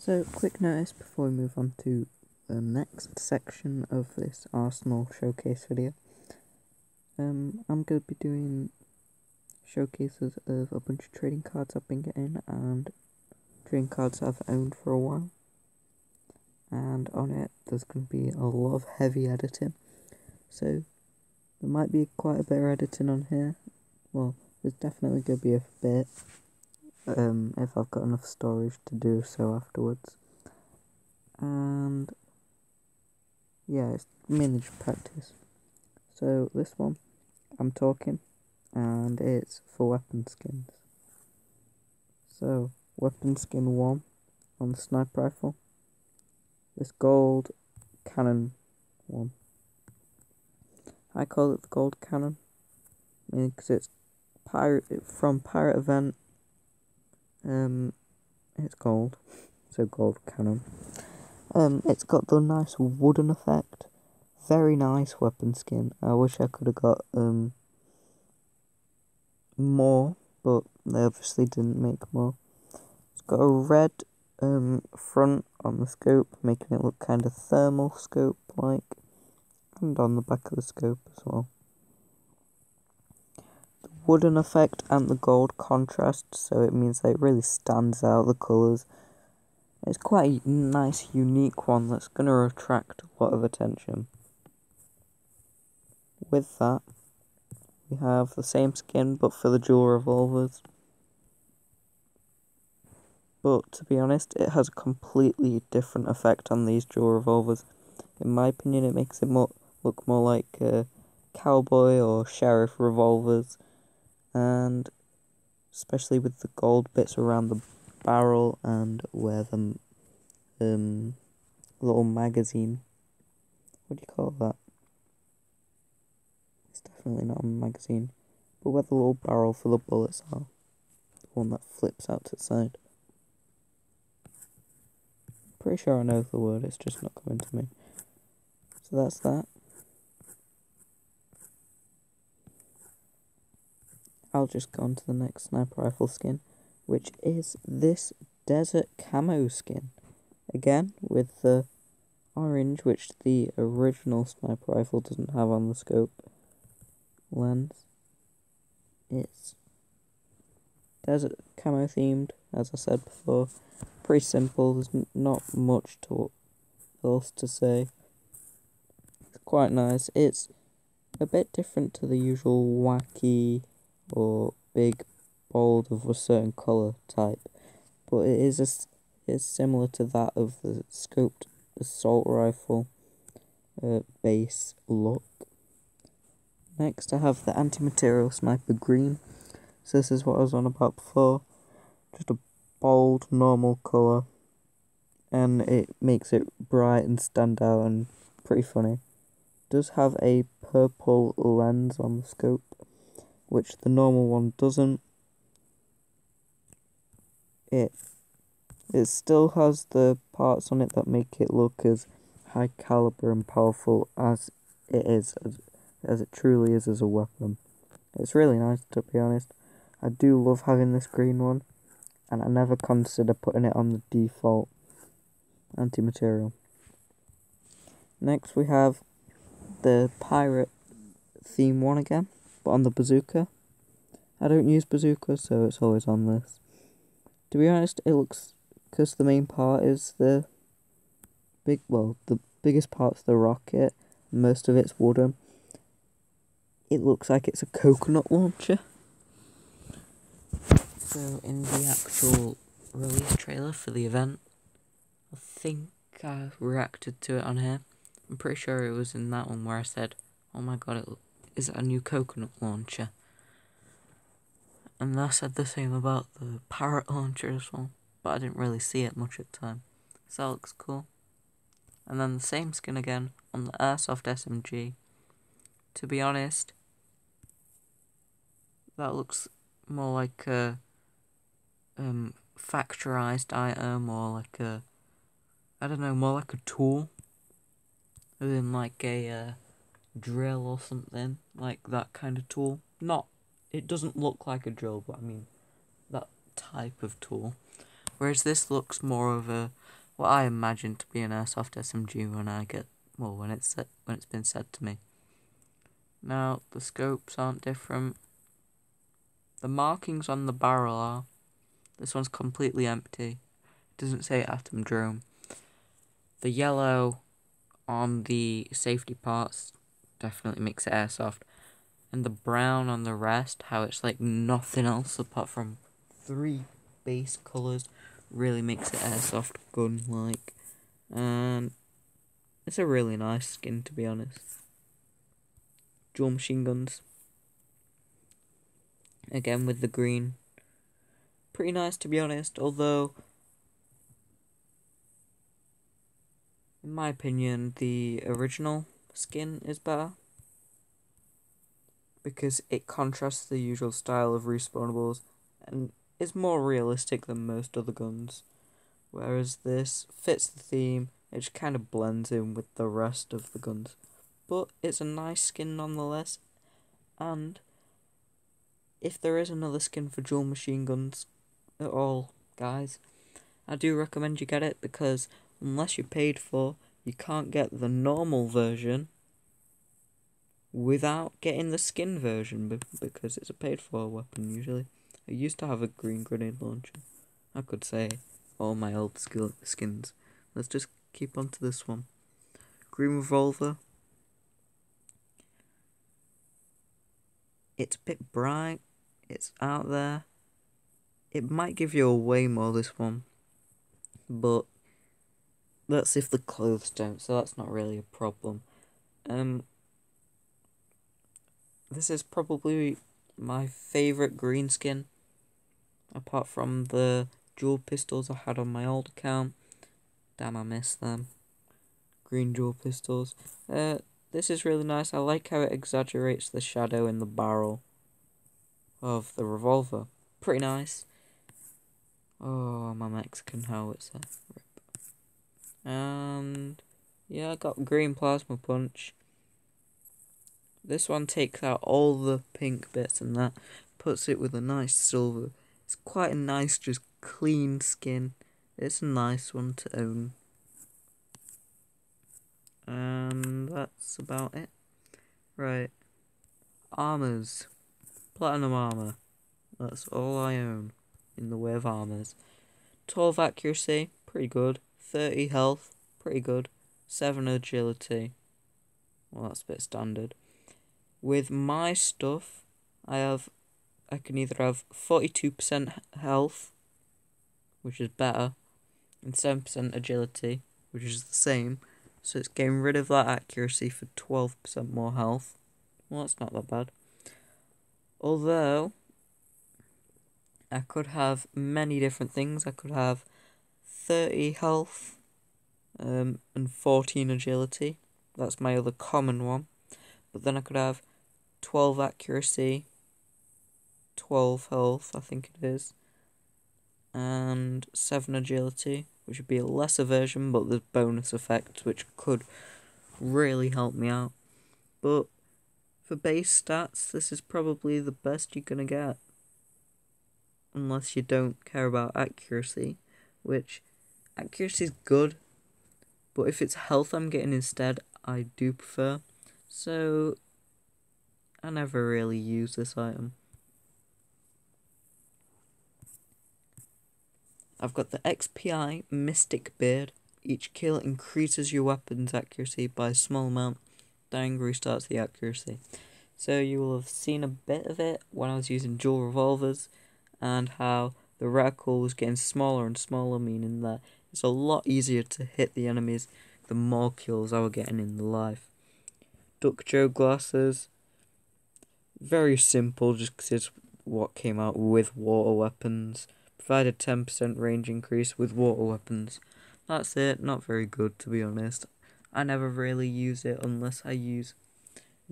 So, quick notice before we move on to the next section of this Arsenal showcase video. Um, I'm going to be doing showcases of a bunch of trading cards I've been getting and trading cards I've owned for a while. And on it, there's going to be a lot of heavy editing. So, there might be quite a bit of editing on here. Well, there's definitely going to be a bit um, if I've got enough storage to do so afterwards. And yeah, it's mainly just practice. So this one, I'm talking, and it's for weapon skins. So, weapon skin 1 on the sniper rifle. This gold cannon one. I call it the gold cannon because it's pirate from pirate event um, it's gold, so gold cannon. Um, it's got the nice wooden effect. Very nice weapon skin. I wish I could have got um more, but they obviously didn't make more. It's got a red um front on the scope, making it look kind of thermal scope like, and on the back of the scope as well wooden effect and the gold contrast, so it means that it really stands out the colours. It's quite a nice, unique one that's going to attract a lot of attention. With that, we have the same skin but for the dual revolvers. But to be honest, it has a completely different effect on these dual revolvers. In my opinion, it makes it more, look more like uh, cowboy or sheriff revolvers and especially with the gold bits around the barrel and where the um, little magazine, what do you call that? It's definitely not a magazine, but where the little barrel for the bullets are, the one that flips out to the side. Pretty sure I know the word, it's just not coming to me. So that's that. I'll just go on to the next sniper rifle skin, which is this desert camo skin. Again, with the orange, which the original sniper rifle doesn't have on the scope lens. It's desert camo themed, as I said before. Pretty simple, there's not much to, else to say. It's quite nice. It's a bit different to the usual wacky or big bold of a certain colour type, but it is a, it's similar to that of the scoped assault rifle uh, base look. Next I have the anti-material sniper green. So this is what I was on about before. Just a bold normal colour and it makes it bright and stand out and pretty funny. Does have a purple lens on the scope which the normal one doesn't. It it still has the parts on it that make it look as high caliber and powerful as it is, as, as it truly is as a weapon. It's really nice to be honest. I do love having this green one, and I never consider putting it on the default anti-material. Next we have the pirate theme one again, but on the bazooka. I don't use bazooka, so it's always on this. To be honest, it looks because the main part is the big, well, the biggest part's the rocket, most of it's wooden. It looks like it's a coconut launcher. So, in the actual release trailer for the event, I think I reacted to it on here. I'm pretty sure it was in that one where I said, oh my god, it is a new coconut launcher? And I said the same about the parrot launcher as well but I didn't really see it much at the time. So that looks cool. And then the same skin again on the Airsoft SMG. To be honest, that looks more like a um, factorized item or like a, I don't know, more like a tool. Than like a uh, drill or something, like that kind of tool. Not, it doesn't look like a drill, but I mean, that type of tool. Whereas this looks more of a what I imagine to be an airsoft SMG when I get well when it's set, when it's been said to me. Now the scopes aren't different. The markings on the barrel are. This one's completely empty. It doesn't say atom drone. The yellow on the safety parts definitely makes it airsoft. And the brown on the rest, how it's like nothing else apart from three base colours really makes it airsoft gun like. And it's a really nice skin to be honest. Dual machine guns. Again with the green. Pretty nice to be honest, although in my opinion the original skin is better because it contrasts the usual style of respawnables and is more realistic than most other guns, whereas this fits the theme, it just kind of blends in with the rest of the guns. But it's a nice skin nonetheless, and if there is another skin for dual machine guns at all, guys, I do recommend you get it because unless you're paid for, you can't get the normal version without getting the skin version because it's a paid for weapon usually. I used to have a green grenade launcher. I could say all my old skill skins. Let's just keep on to this one. Green revolver. It's a bit bright. It's out there. It might give you away more this one. But that's if the clothes don't, so that's not really a problem. Um this is probably my favourite green skin apart from the dual pistols I had on my old account. Damn, I missed them. Green dual pistols. Uh, this is really nice. I like how it exaggerates the shadow in the barrel of the revolver. Pretty nice. Oh, my Mexican howitzer. And yeah, I got green plasma punch. This one takes out all the pink bits and that, puts it with a nice silver. It's quite a nice, just clean skin. It's a nice one to own. And that's about it. Right. Armors. Platinum armor. That's all I own in the way of armors. 12 accuracy, pretty good. 30 health, pretty good. 7 agility. Well, that's a bit standard. With my stuff, I have I can either have 42% health, which is better, and 7% agility, which is the same. So it's getting rid of that accuracy for 12% more health. Well, that's not that bad. Although, I could have many different things. I could have 30 health um, and 14 agility. That's my other common one. But then I could have 12 accuracy, 12 health, I think it is, and 7 agility, which would be a lesser version, but there's bonus effects which could really help me out. But for base stats, this is probably the best you're gonna get. Unless you don't care about accuracy, which accuracy is good, but if it's health I'm getting instead, I do prefer. So I never really use this item. I've got the XPI Mystic Beard. Each kill increases your weapon's accuracy by a small amount. Dying restarts the accuracy. So you will have seen a bit of it when I was using dual revolvers and how the reticle was getting smaller and smaller, meaning that it's a lot easier to hit the enemies the more kills I were getting in the life. Duck Joe glasses. Very simple, just because it's what came out with water weapons. Provided 10% range increase with water weapons. That's it, not very good to be honest. I never really use it unless I use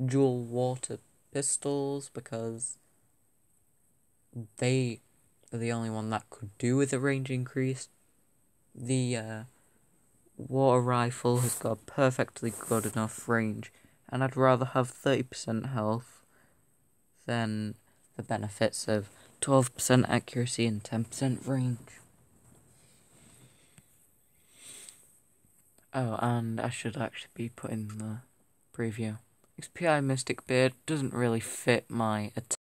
dual water pistols because they the only one that could do with a range increase. The uh, water rifle has got perfectly good enough range and I'd rather have 30% health than the benefits of 12% accuracy and 10% range. Oh, and I should actually be putting the preview. XPI Mystic Beard doesn't really fit my attack.